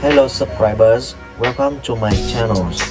Hello subscribers, welcome to my channels.